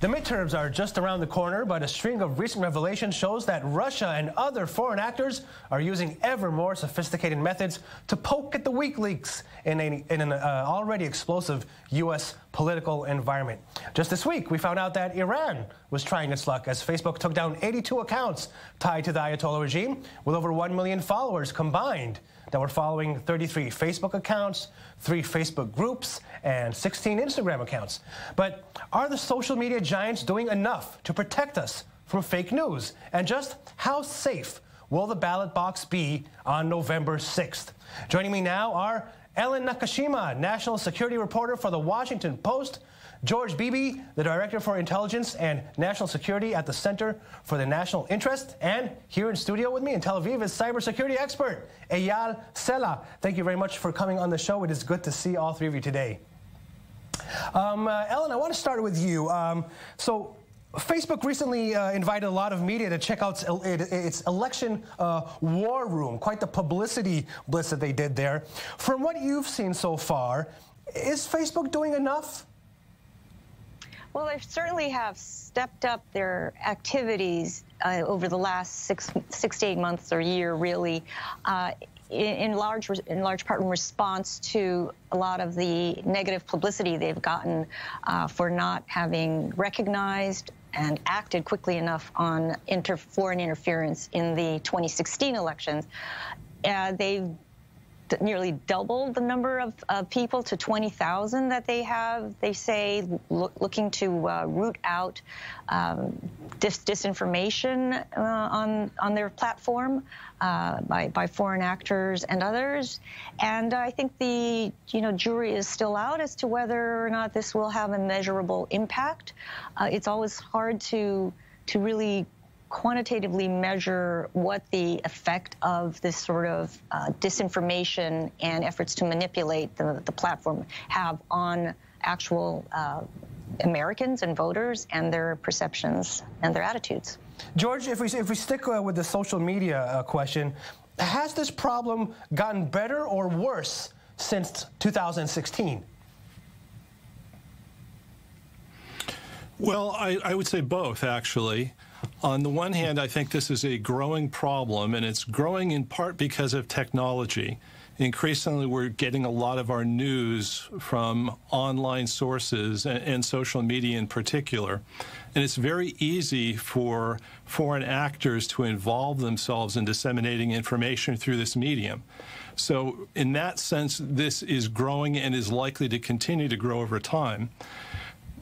The midterms are just around the corner, but a string of recent revelations shows that Russia and other foreign actors are using ever more sophisticated methods to poke at the weak links in, a, in an uh, already explosive U.S. political environment. Just this week, we found out that Iran was trying its luck as Facebook took down 82 accounts tied to the Ayatollah regime with over 1 million followers combined that were following 33 Facebook accounts, three Facebook groups, and 16 Instagram accounts. But are the social media giants doing enough to protect us from fake news? And just how safe will the ballot box be on November 6th? Joining me now are Ellen Nakashima, national security reporter for the Washington Post, George Beebe, the Director for Intelligence and National Security at the Center for the National Interest. And here in studio with me in Tel Aviv is cybersecurity expert Eyal Sela. Thank you very much for coming on the show. It is good to see all three of you today. Um, uh, Ellen, I want to start with you. Um, so, Facebook recently uh, invited a lot of media to check out its, election uh, war room, quite the publicity blitz that they did there. From what you've seen so far, is Facebook doing enough? Well, they certainly have stepped up their activities uh, over the last six, six to eight months or year, really, uh, in, in, large in large part in response to a lot of the negative publicity they've gotten uh, for not having recognized and acted quickly enough on inter foreign interference in the 2016 elections. Uh, they've nearly doubled the number of, of people to 20,000 that they have, they say, lo looking to uh, root out um, dis disinformation uh, on, on their platform uh, by, by foreign actors and others. And I think the you know, jury is still out as to whether or not this will have a measurable impact. Uh, it's always hard to, to really quantitatively measure what the effect of this sort of uh, disinformation and efforts to manipulate the, the platform have on actual uh, Americans and voters and their perceptions and their attitudes. George, if we, if we stick uh, with the social media uh, question, has this problem gotten better or worse since 2016? Well, I, I would say both, actually. On the one hand, I think this is a growing problem, and it's growing in part because of technology. Increasingly, we're getting a lot of our news from online sources and, and, social media in particular. And it's very easy for foreign actors to involve themselves in disseminating information through this medium. So, in that sense, this is growing and is likely to continue to grow over time.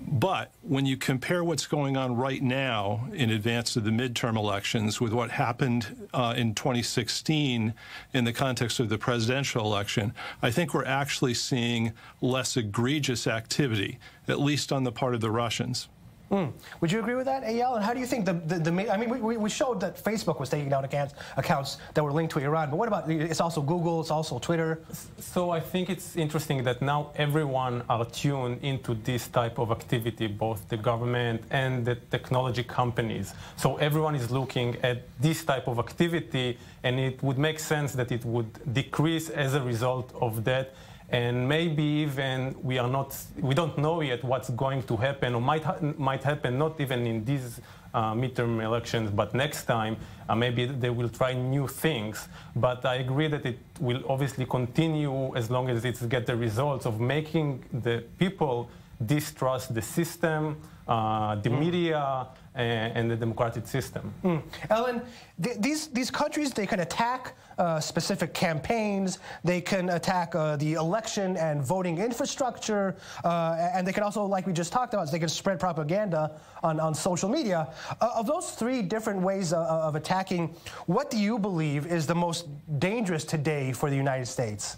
But when you compare what's going on right now in advance of the midterm elections with what happened uh, in 2016 in the context of the presidential election, I think we're actually seeing less egregious activity, at least on the part of the Russians. Mm. Would you agree with that, Eyal? And how do you think the, the, the I mean, we, we showed that Facebook was taking down accounts, accounts that were linked to Iran, but what about, it's also Google, it's also Twitter. So I think it's interesting that now everyone are tuned into this type of activity, both the government and the technology companies. So everyone is looking at this type of activity, and it would make sense that it would decrease as a result of that and maybe even we are not, we don't know yet what's going to happen or might, ha might happen not even in these uh, midterm elections, but next time uh, maybe they will try new things. But I agree that it will obviously continue as long as it gets the results of making the people distrust the system, uh, the mm. media, and the democratic system. Mm. Ellen, th these, these countries, they can attack uh, specific campaigns, they can attack uh, the election and voting infrastructure, uh, and they can also, like we just talked about, they can spread propaganda on, on social media. Uh, of those three different ways of, of attacking, what do you believe is the most dangerous today for the United States?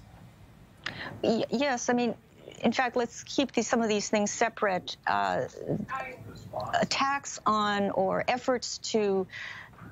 Y yes, I mean, in fact, let's keep these, some of these things separate. Uh, attacks on or efforts to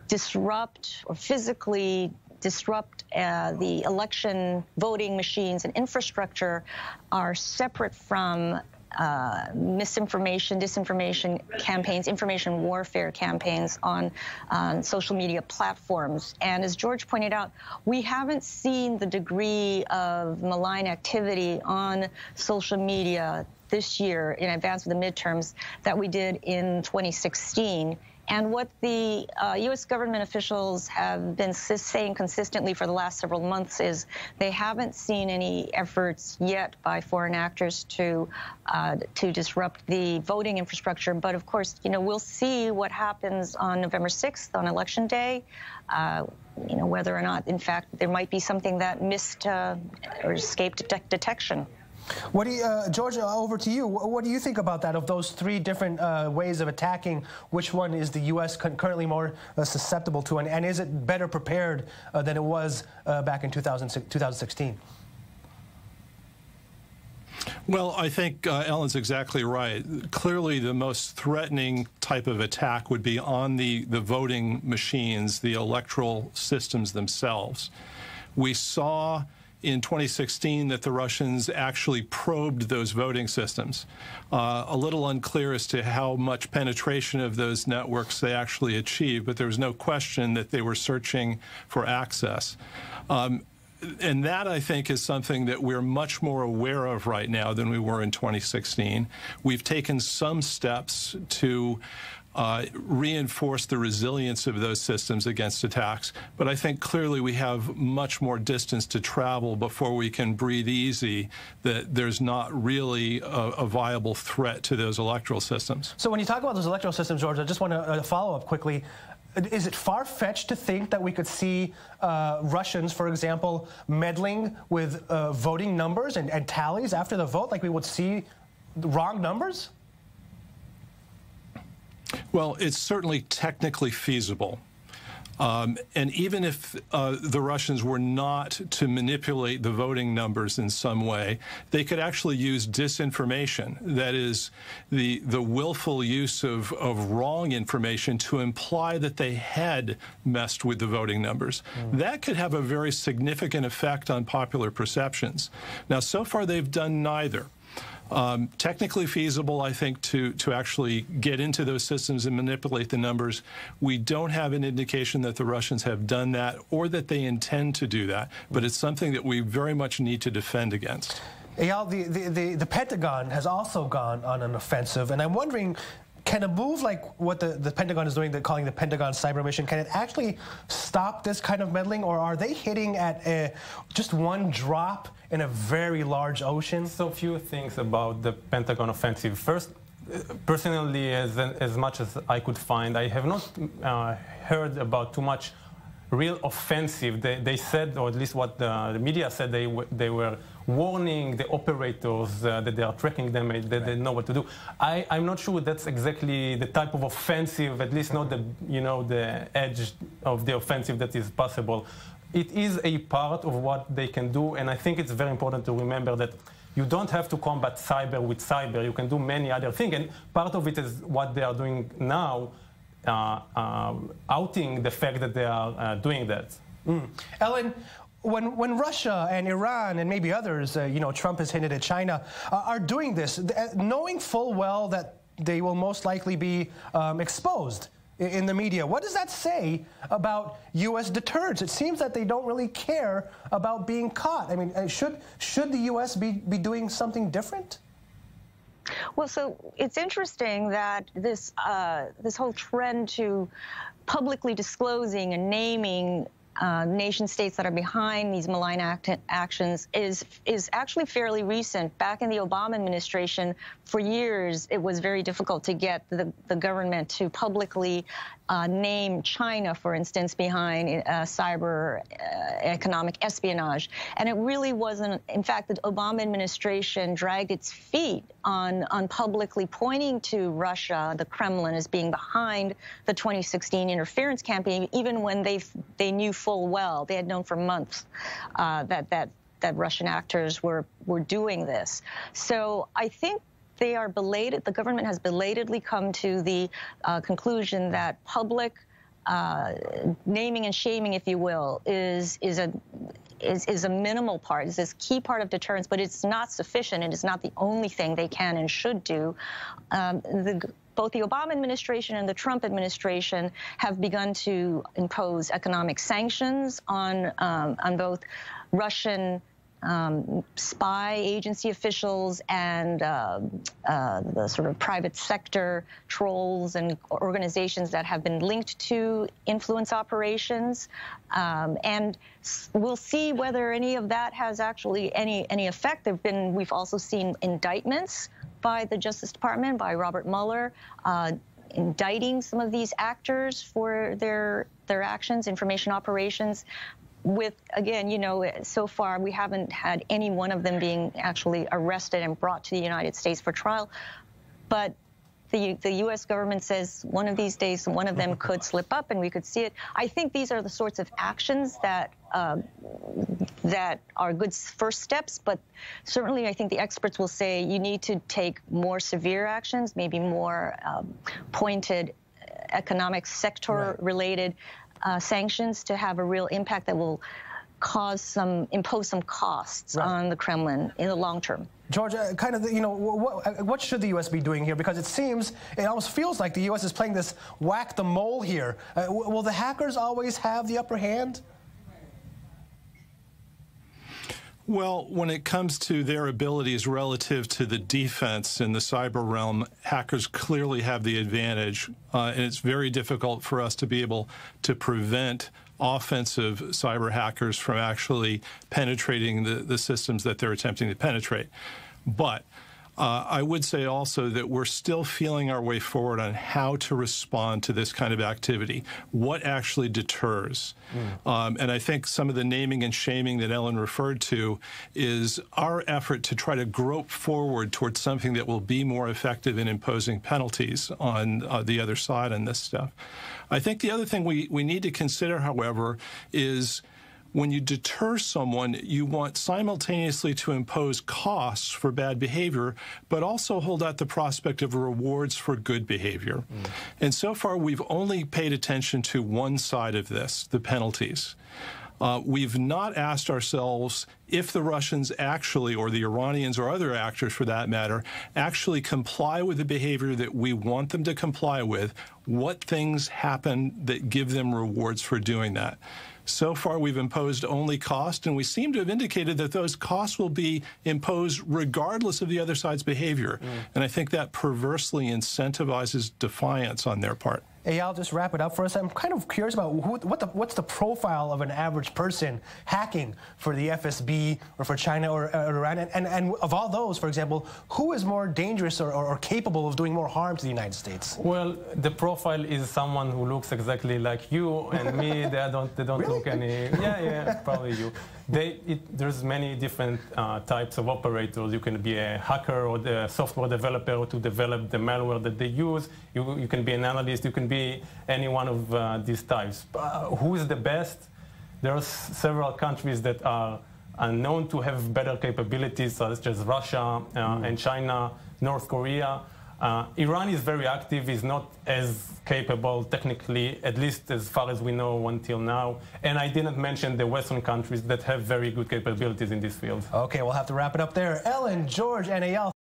disrupt or physically disrupt uh, the election voting machines and infrastructure are separate from uh, misinformation, disinformation campaigns, information warfare campaigns on, on social media platforms. And as George pointed out, we haven't seen the degree of malign activity on social media this year in advance of the midterms that we did in 2016. And what the uh, U.S. government officials have been saying consistently for the last several months is they haven't seen any efforts yet by foreign actors to uh, to disrupt the voting infrastructure. But of course, you know, we'll see what happens on November 6th on Election Day. Uh, you know, whether or not, in fact, there might be something that missed uh, or escaped detection. What do you, uh, Georgia, over to you. What do you think about that, of those three different uh, ways of attacking? Which one is the U.S. currently more uh, susceptible to, and, and, is it better prepared uh, than it was uh, back in 2016? Well, I think uh, Ellen's exactly right. Clearly, the most threatening type of attack would be on the, the voting machines, the electoral systems themselves. We saw in 2016 that the Russians actually probed those voting systems. Uh, a little unclear as to how much penetration of those networks they actually achieved, but there was no question that they were searching for access. Um, and that I think is something that we're much more aware of right now than we were in 2016. We've taken some steps to uh, reinforce the resilience of those systems against attacks. But I think clearly we have much more distance to travel before we can breathe easy that there's not really a, a viable threat to those electoral systems. So when you talk about those electoral systems, George, I just want to uh, follow up quickly. Is it far fetched to think that we could see uh, Russians, for example, meddling with uh, voting numbers and, and tallies after the vote, like we would see wrong numbers? Well, it's certainly technically feasible. Um, and even if uh, the Russians were not to manipulate the voting numbers in some way, they could actually use disinformation. That is, the the willful use of, of wrong information to imply that they had messed with the voting numbers. Mm. That could have a very significant effect on popular perceptions. Now, so far they've done neither. Um, technically feasible, I think, to, to actually get into those systems and manipulate the numbers. We don't have an indication that the Russians have done that or that they intend to do that, but it's something that we very much need to defend against. Eyal, the, the, the, the, Pentagon has also gone on an offensive, and I'm wondering can a move like what the, the Pentagon is doing, the, calling the Pentagon cyber mission, can it actually stop this kind of meddling, or are they hitting at a, just one drop in a very large ocean? So few things about the Pentagon offensive. First, personally, as, as much as I could find, I have not uh, heard about too much real offensive. They, they said, or at least what the, the media said, they, they were warning the operators uh, that they are tracking them, that right. they know what to do. I, I'm not sure that's exactly the type of offensive, at least not the, you know, the edge of the offensive that is possible. It is a part of what they can do, and I think it's very important to remember that you don't have to combat cyber with cyber. You can do many other things, and part of it is what they are doing now, uh, uh, outing the fact that they are uh, doing that. Mm. Ellen, when, when Russia and Iran and maybe others, uh, you know, Trump has hinted at China, uh, are doing this, uh, knowing full well that they will most likely be um, exposed in the media. What does that say about U.S. deterrence? It seems that they don't really care about being caught. I mean, uh, should should the U.S. be be doing something different? Well, so it's interesting that this uh, this whole trend to publicly disclosing and naming uh, nation states that are behind these malign act actions is is actually fairly recent. Back in the Obama administration, for years it was very difficult to get the, the government to publicly uh, name China, for instance, behind uh, cyber uh, economic espionage. And it really wasn't, in fact, the Obama administration dragged its feet on, on publicly pointing to Russia, the Kremlin, as being behind the 2016 interference campaign, even when they, they knew full well, they had known for months uh, that, that, that Russian actors were, were doing this. So I think they are belated, the government has belatedly come to the uh, conclusion that public uh, naming and shaming, if you will, is is a is, is a minimal part, is this key part of deterrence, but it's not sufficient. And It is not the only thing they can and should do. Um, the, both the Obama administration and the Trump administration have begun to impose economic sanctions on um, on both Russian um, spy agency officials and uh, uh, the sort of private sector trolls and organizations that have been linked to influence operations. Um, and we'll see whether any of that has actually any any effect. There've been we've also seen indictments by the Justice Department by Robert Mueller. Uh, indicting some of these actors for their their actions, information operations with again, you know, so far we haven't had any one of them being actually arrested and brought to the United States for trial. But the, the U.S. government says one of these days one of them could slip up and we could see it. I think these are the sorts of actions that uh, that are good first steps, but certainly I think the experts will say you need to take more severe actions, maybe more um, pointed economic sector related uh, sanctions to have a real impact that will cause some impose some costs right. on the Kremlin in the long term. Georgia, kind of, you know, what, uh, what, should the U.S. be doing here? Because it seems, it almost feels like the U.S. is playing this whack the mole here. Uh, will the hackers always have the upper hand? Well, when it comes to their abilities relative to the defense in the cyber realm, hackers clearly have the advantage, uh, and it's very difficult for us to be able to prevent offensive cyber hackers from actually penetrating the, the systems that they're attempting to penetrate. But uh, I would say also that we're still feeling our way forward on how to respond to this kind of activity. What actually deters? Mm. Um, and I think some of the naming and shaming that Ellen referred to is our effort to try to grope forward towards something that will be more effective in imposing penalties on uh, the other side on this stuff. I think the other thing we, we need to consider, however, is when you deter someone, you want simultaneously to impose costs for bad behavior, but also hold out the prospect of rewards for good behavior. Mm. And so far, we've only paid attention to one side of this, the penalties. Uh, we've not asked ourselves if the Russians actually, or the Iranians or other actors for that matter, actually comply with the behavior that we want them to comply with, what things happen that give them rewards for doing that. So far, we've imposed only cost, and we seem to have indicated that those costs will be imposed regardless of the other side's behavior. Mm. And I think that perversely incentivizes defiance on their part. Hey, Eyal just wrap it up for us. I'm kind of curious about who, what the, what's the profile of an average person hacking for the FSB or for China or, or Iran? And, and, and, of all those, for example, who is more dangerous or, or, or, capable of doing more harm to the United States? Well, the profile is someone who looks exactly like you and me. they don't, they don't really? look any. Yeah, yeah, probably you. They, it, there's many different uh, types of operators. You can be a hacker or the software developer to develop the malware that they use. You, you can be an analyst. You can be any one of uh, these types. Uh, who is the best? There are several countries that are known to have better capabilities, such as Russia mm. and China, North Korea. Uh, Iran is very active, is not as capable technically, at least as far as we know until now. And I didn't mention the Western countries that have very good capabilities in this field. Okay, we'll have to wrap it up there. Ellen, George, and Eyal.